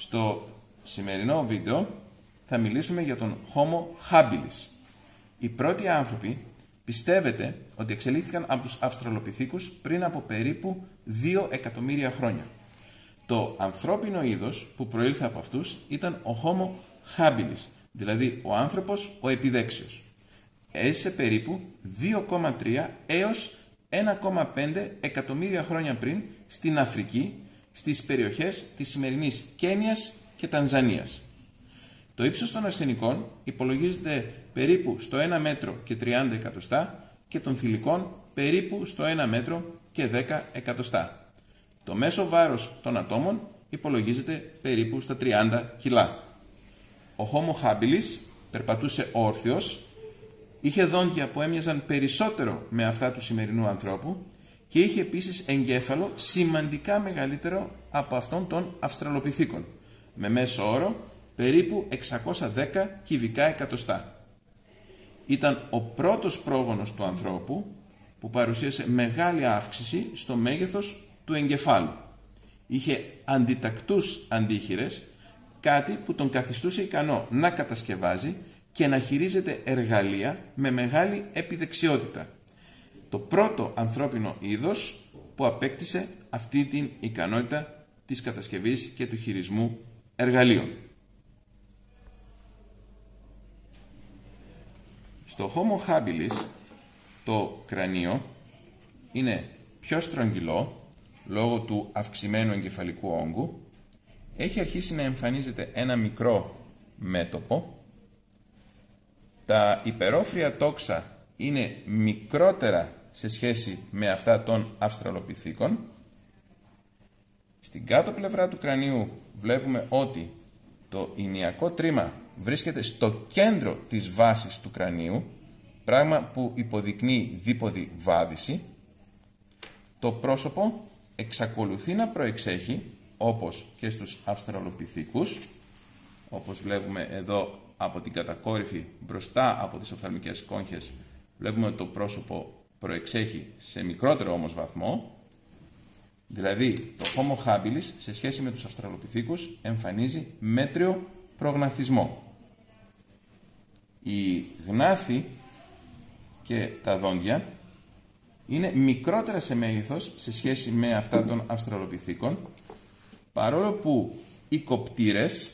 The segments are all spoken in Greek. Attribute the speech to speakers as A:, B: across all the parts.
A: Στο σημερινό βίντεο θα μιλήσουμε για τον Homo habilis. Οι πρώτοι άνθρωποι πιστεύετε ότι εξελίχθηκαν από τους Αυστραλοπιθήκους πριν από περίπου 2 εκατομμύρια χρόνια. Το ανθρώπινο είδος που προήλθε από αυτούς ήταν ο Homo habilis, δηλαδή ο άνθρωπος ο επιδέξιος. Έζησε περίπου 2,3 έως 1,5 εκατομμύρια χρόνια πριν στην Αφρική, στις περιοχές της σημερινής Κένιας και Τανζανίας. Το ύψος των αρσενικών υπολογίζεται περίπου στο 1 μέτρο και 30 εκατοστά και των θηλυκών περίπου στο 1 μέτρο και 10 εκατοστά. Το μέσο βάρος των ατόμων υπολογίζεται περίπου στα 30 κιλά. Ο Homo habilis περπατούσε όρθιος, είχε δόντια που έμοιαζαν περισσότερο με αυτά του σημερινού ανθρώπου και είχε επίσης εγκέφαλο σημαντικά μεγαλύτερο από αυτόν των Αυστραλοπιθήκων, με μέσο όρο περίπου 610 κυβικά εκατοστά. Ήταν ο πρώτος πρόγονος του ανθρώπου που παρουσίασε μεγάλη αύξηση στο μέγεθος του εγκεφάλου. Είχε αντιτακτούς αντίχειρες, κάτι που τον καθιστούσε ικανό να κατασκευάζει και να χειρίζεται εργαλεία με μεγάλη επιδεξιότητα. Το πρώτο ανθρώπινο είδος που απέκτησε αυτή την ικανότητα της κατασκευής και του χειρισμού εργαλείων. Στο Homo habilis το κρανίο είναι πιο στρογγυλό λόγω του αυξημένου εγκεφαλικού όγκου. Έχει αρχίσει να εμφανίζεται ένα μικρό μέτωπο. Τα υπερόφρια τόξα είναι μικρότερα σε σχέση με αυτά των αυστραλοπιθήκων. Στην κάτω πλευρά του κρανίου βλέπουμε ότι το ηνιακό τρίμα βρίσκεται στο κέντρο της βάσης του κρανίου, πράγμα που υποδεικνύει δίποδη βάδιση. Το πρόσωπο εξακολουθεί να προεξέχει, όπως και στους αυστραλοπιθήκους, όπως βλέπουμε εδώ από την κατακόρυφη μπροστά από τις οφθαλμικές κόγχες, βλέπουμε ότι το πρόσωπο προεξέχει σε μικρότερο όμως βαθμό, δηλαδή το Homo habilis σε σχέση με τους αυστραλοπιθήκους εμφανίζει μέτριο προγναθισμό. Η γνάθη και τα δόντια είναι μικρότερα σε μέγεθος σε σχέση με αυτά των αυστραλοπιθήκων, παρόλο που οι κοπτήρες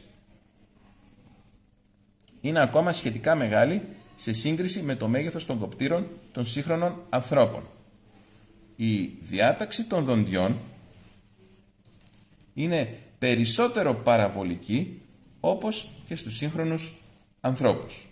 A: είναι ακόμα σχετικά μεγάλοι σε σύγκριση με το μέγεθος των κοπτήρων των σύγχρονων ανθρώπων. Η διάταξη των δοντιών είναι περισσότερο παραβολική όπως και στους σύγχρονους ανθρώπους.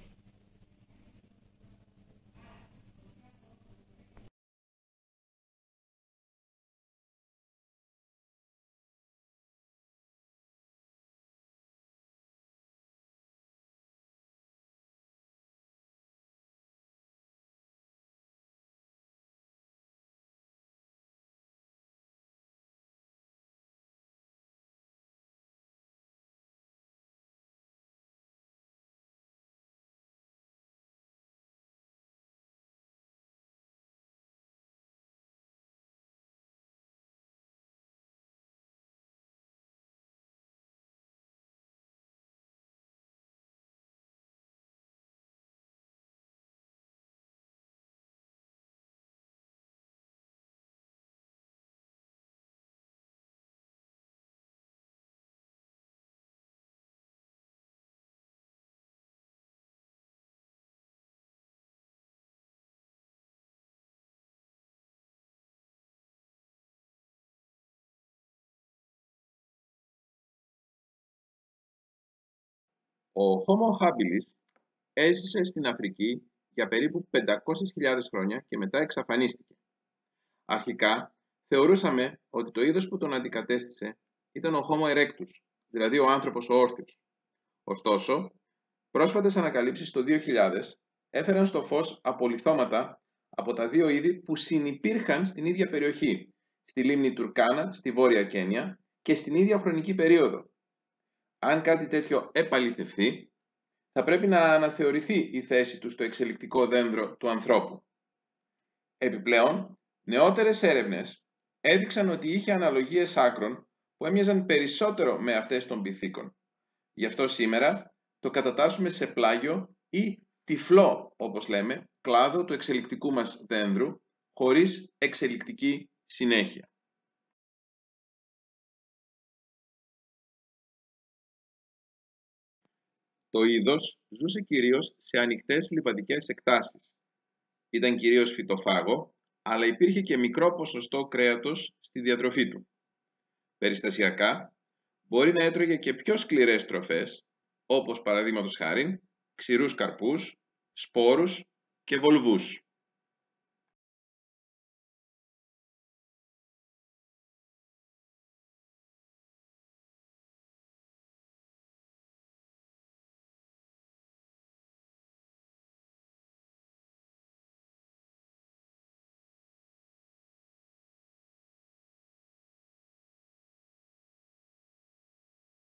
B: Ο Homo habilis έζησε στην Αφρική για περίπου 500.000 χρόνια και μετά εξαφανίστηκε. Αρχικά θεωρούσαμε ότι το είδος που τον αντικατέστησε ήταν ο Homo erectus, δηλαδή ο άνθρωπος ο όρθιος. Ωστόσο, πρόσφατες ανακαλύψεις το 2000 έφεραν στο φως απολυθώματα από τα δύο είδη που συνυπήρχαν στην ίδια περιοχή, στη λίμνη Τουρκάνα, στη Βόρεια Κένια και στην ίδια χρονική περίοδο αν κάτι τέτοιο επαληθευθεί, θα πρέπει να αναθεωρηθεί η θέση του στο εξελικτικό δέντρο του ανθρώπου. Επιπλέον, νεότερες έρευνες έδειξαν ότι είχε αναλογίες άκρων που έμοιαζαν περισσότερο με αυτές των πυθίκων. Γι' αυτό σήμερα το κατατάσσουμε σε πλάγιο ή τυφλό, όπως λέμε, κλάδο του εξελικτικού μας δένδρου, χωρίς εξελικτική συνέχεια. Το είδος ζούσε κυρίως σε ανοιχτές λιβαδικές εκτάσεις. Ήταν κυρίως φυτοφάγο, αλλά υπήρχε και μικρό ποσοστό κρέατος στη διατροφή του. Περιστασιακά, μπορεί να έτρωγε και πιο σκληρές τροφές, όπως παραδείγματος χάριν, ξηρούς καρπούς, σπόρους και βολβούς.